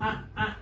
ah, ah,